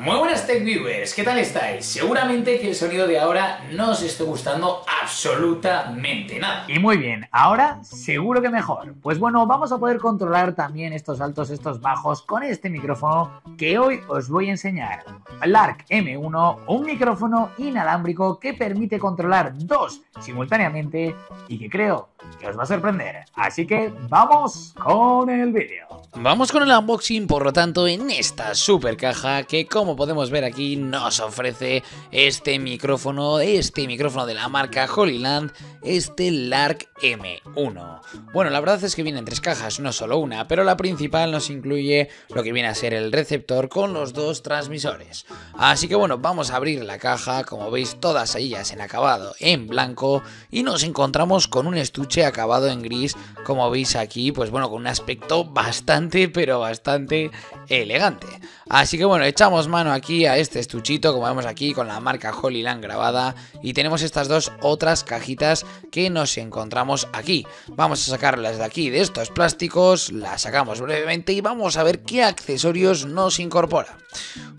Muy buenas Tech Viewers, ¿qué tal estáis? Seguramente que el sonido de ahora no os esté gustando absolutamente nada. Y muy bien, ahora seguro que mejor. Pues bueno, vamos a poder controlar también estos altos, estos bajos con este micrófono que hoy os voy a enseñar. Lark M1, un micrófono inalámbrico que permite controlar dos simultáneamente y que creo que os va a sorprender. Así que vamos con el vídeo. Vamos con el unboxing, por lo tanto, en esta super caja que como podemos ver aquí nos ofrece este micrófono, este micrófono de la marca Holyland, este Lark M1. Bueno, la verdad es que vienen tres cajas, no solo una, pero la principal nos incluye lo que viene a ser el receptor con los dos transmisores. Así que bueno, vamos a abrir la caja, como veis todas ellas en acabado en blanco y nos encontramos con un estuche acabado en gris, como veis aquí, pues bueno, con un aspecto bastante, pero bastante elegante. Así que bueno, echamos aquí a este estuchito, como vemos aquí, con la marca Holyland grabada. Y tenemos estas dos otras cajitas que nos encontramos aquí. Vamos a sacarlas de aquí, de estos plásticos, las sacamos brevemente y vamos a ver qué accesorios nos incorpora.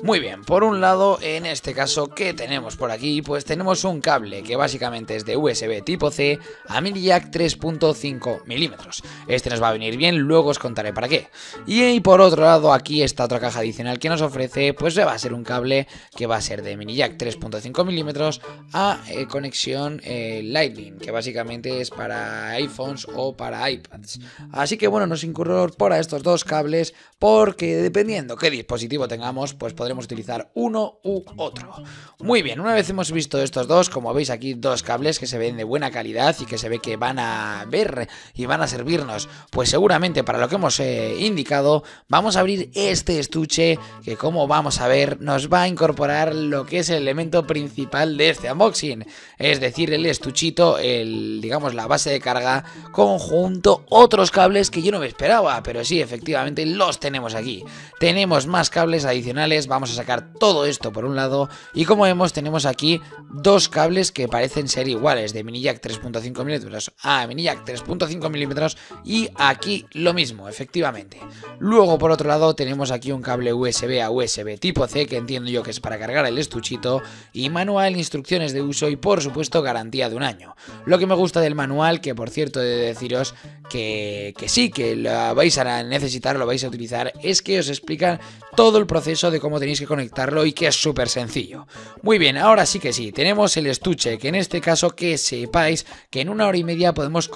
Muy bien, por un lado, en este caso, ¿qué tenemos por aquí? Pues tenemos un cable que básicamente es de USB tipo C a mini jack 3.5 milímetros. Este nos va a venir bien, luego os contaré para qué. Y por otro lado, aquí está otra caja adicional que nos ofrece, pues va a ser un cable que va a ser de mini jack 3.5 milímetros a eh, conexión eh, Lightning, que básicamente es para iPhones o para iPads. Así que bueno, nos incorpora estos dos cables porque dependiendo qué dispositivo tengamos, pues podremos utilizar uno u otro. Muy bien, una vez hemos visto estos dos, como veis aquí dos cables que se ven de buena calidad y que se ve que van a ver y van a servirnos, pues seguramente para lo que hemos eh, indicado, vamos a abrir este estuche que como vamos a ver nos va a incorporar lo que es el elemento principal de este unboxing, es decir, el estuchito, el digamos la base de carga conjunto otros cables que yo no me esperaba, pero sí, efectivamente los tenemos aquí. Tenemos más cables adicionales, vamos a sacar todo esto por un lado y como vemos tenemos aquí dos cables que parecen ser iguales de mini jack 3.5 milímetros a mini jack 3.5 milímetros y aquí lo mismo, efectivamente. Luego por otro lado tenemos aquí un cable USB a USB tipo Que entiendo yo que es para cargar el estuchito, y manual, instrucciones de uso y por supuesto garantía de un año. Lo que me gusta del manual, que por cierto he de deciros que, que sí, que lo vais a necesitar, lo vais a utilizar, es que os explican todo el proceso de cómo tenéis que conectarlo y que es súper sencillo. Muy bien, ahora sí que sí, tenemos el estuche, que en este caso que sepáis que en una hora y media podemos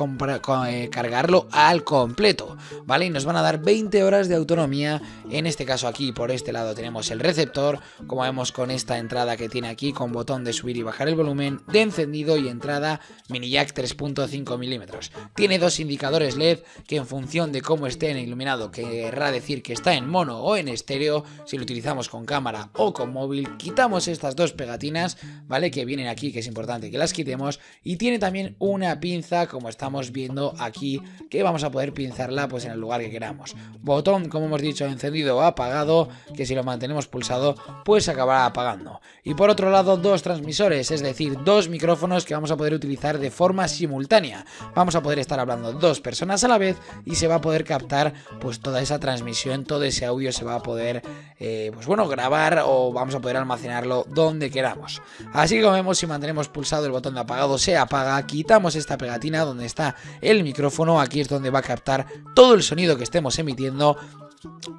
eh, cargarlo al completo, ¿vale? Y nos van a dar 20 horas de autonomía, en este caso aquí por este lado tenemos el receptor, como vemos con esta entrada que tiene aquí con botón de subir y bajar el volumen, de encendido y entrada mini jack 3.5 milímetros. Tiene dos indicadores LED que en función de cómo esté en iluminado querrá decir que está en mono o en estéreo, si lo utilizamos con cámara o con móvil, quitamos estas dos pegatinas, ¿vale? Que vienen aquí, que es importante que las quitemos, y tiene también una pinza, como estamos viendo aquí, que vamos a poder pinzarla pues en el lugar que queramos. Botón, como hemos dicho, encendido o apagado, que si lo mantenemos pulsado pues acabará apagando. Y por otro lado dos transmisores, es decir, dos micrófonos que vamos a poder utilizar de forma simultánea. Vamos a poder estar hablando dos personas a la vez y se va a poder captar pues toda esa transmisión, todo ese audio se va a poder eh, pues bueno grabar o vamos a poder almacenarlo donde queramos. Así como vemos si mantenemos pulsado el botón de apagado se apaga, quitamos esta pegatina donde está el micrófono, aquí es donde va a captar todo el sonido que estemos emitiendo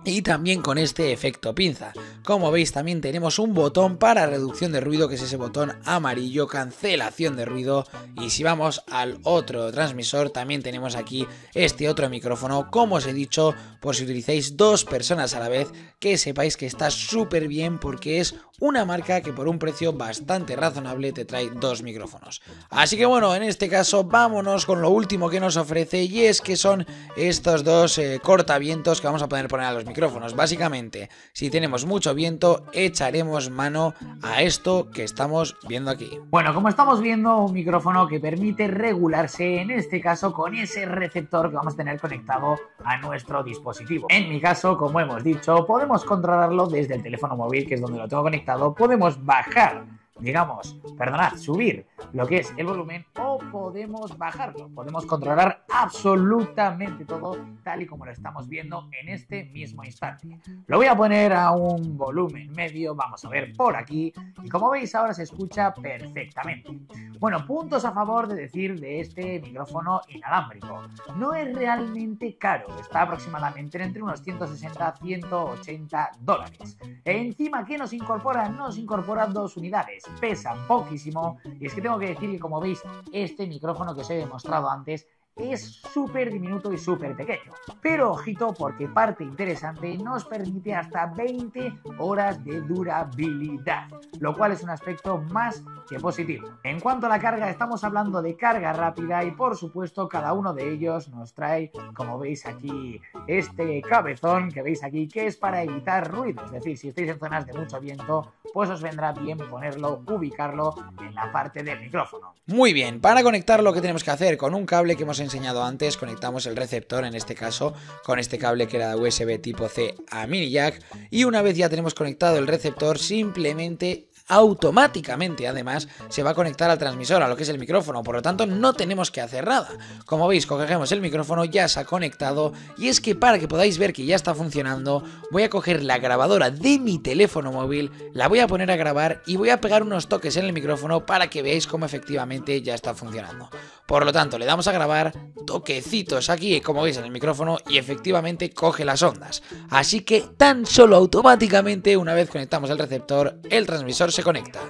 y también con este efecto pinza. Como veis también tenemos un botón para reducción de ruido que es ese botón amarillo cancelación de ruido y si vamos al otro transmisor también tenemos aquí este otro micrófono como os he dicho por si utilizáis dos personas a la vez que sepáis que está súper bien porque es una marca que por un precio bastante razonable te trae dos micrófonos. Así que bueno, en este caso vámonos con lo último que nos ofrece y es que son estos dos eh, cortavientos que vamos a poder poner a los micrófonos. Básicamente, si tenemos mucho viento, echaremos mano a esto que estamos viendo aquí. Bueno, como estamos viendo, un micrófono que permite regularse, en este caso con ese receptor que vamos a tener conectado a nuestro dispositivo. En mi caso, como hemos dicho, podemos controlarlo desde el teléfono móvil, que es donde lo tengo conectado, podemos bajar digamos, perdonad, subir lo que es el volumen o podemos bajarlo. Podemos controlar absolutamente todo tal y como lo estamos viendo en este mismo instante. Lo voy a poner a un volumen medio, vamos a ver por aquí y como veis ahora se escucha perfectamente. Bueno, puntos a favor de decir de este micrófono inalámbrico. No es realmente caro, está aproximadamente entre unos 160 180 dólares. Encima, ¿qué nos incorpora? Nos incorpora dos unidades, pesan poquísimo. Y es que tengo que decir que como veis, este micrófono que os he demostrado antes es súper diminuto y súper pequeño. Pero ojito porque parte interesante nos permite hasta 20 horas de durabilidad, lo cual es un aspecto más que positivo. En cuanto a la carga, estamos hablando de carga rápida y por supuesto cada uno de ellos nos trae, como veis aquí, este cabezón que veis aquí que es para evitar ruido. Es decir, si estáis en zonas de mucho viento, pues os vendrá bien ponerlo, ubicarlo en la parte del micrófono. Muy bien, para conectar lo que tenemos que hacer con un cable que hemos enseñado antes, conectamos el receptor, en este caso con este cable que era de USB tipo C a mini jack, y una vez ya tenemos conectado el receptor, simplemente automáticamente además se va a conectar al transmisor, a lo que es el micrófono, por lo tanto no tenemos que hacer nada. Como veis, cogemos el micrófono, ya se ha conectado y es que para que podáis ver que ya está funcionando, voy a coger la grabadora de mi teléfono móvil, la voy a poner a grabar y voy a pegar unos toques en el micrófono para que veáis cómo efectivamente ya está funcionando. Por lo tanto, le damos a grabar toquecitos aquí, como veis en el micrófono, y efectivamente coge las ondas. Así que tan solo automáticamente, una vez conectamos el receptor, el transmisor conecta.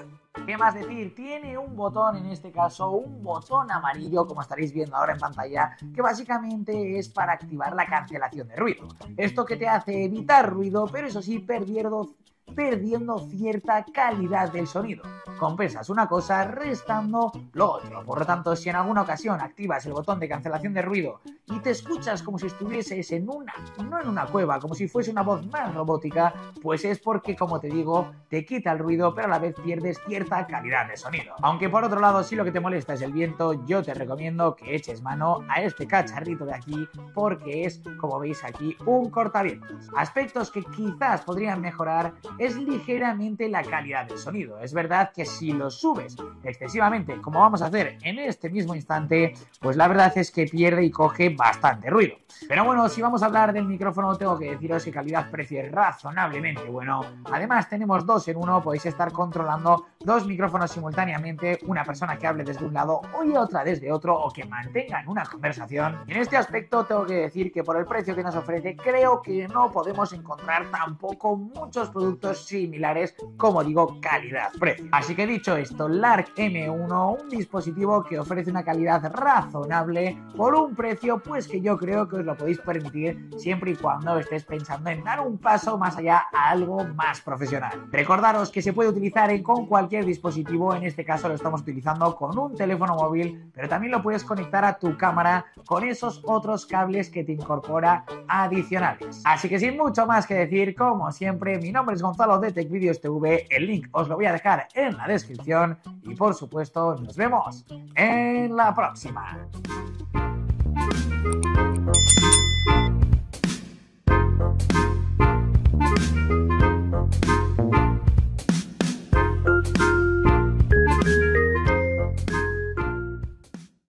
¿Qué más decir? Tiene un botón, en este caso, un botón amarillo, como estaréis viendo ahora en pantalla, que básicamente es para activar la cancelación de ruido. Esto que te hace evitar ruido, pero eso sí, perdiendo perdiendo cierta calidad del sonido. Compensas una cosa restando lo otro. Por lo tanto, si en alguna ocasión activas el botón de cancelación de ruido y te escuchas como si estuvieses en una, no en una cueva, como si fuese una voz más robótica, pues es porque, como te digo, te quita el ruido, pero a la vez pierdes cierta calidad de sonido. Aunque por otro lado, si lo que te molesta es el viento, yo te recomiendo que eches mano a este cacharrito de aquí, porque es, como veis aquí, un cortavientos. Aspectos que quizás podrían mejorar es ligeramente la calidad del sonido. Es verdad que si lo subes excesivamente, como vamos a hacer en este mismo instante, pues la verdad es que pierde y coge bastante ruido. Pero bueno, si vamos a hablar del micrófono, tengo que deciros que calidad-precio es razonablemente bueno. Además, tenemos dos en uno, podéis estar controlando dos micrófonos simultáneamente, una persona que hable desde un lado y otra desde otro, o que mantengan una conversación. En este aspecto, tengo que decir que por el precio que nos ofrece, creo que no podemos encontrar tampoco muchos productos similares, como digo, calidad-precio. Así que dicho esto, Lark M1, un dispositivo que ofrece una calidad razonable por un precio, pues que yo creo que os lo podéis permitir siempre y cuando estés pensando en dar un paso más allá a algo más profesional. Recordaros que se puede utilizar con cualquier dispositivo, en este caso lo estamos utilizando con un teléfono móvil, pero también lo puedes conectar a tu cámara con esos otros cables que te incorpora adicionales. Así que sin mucho más que decir, como siempre, mi nombre es Gonzalo de TechVideos TV, el link os lo voy a dejar en la descripción y por supuesto nos vemos en la próxima.